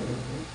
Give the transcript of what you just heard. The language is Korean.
음.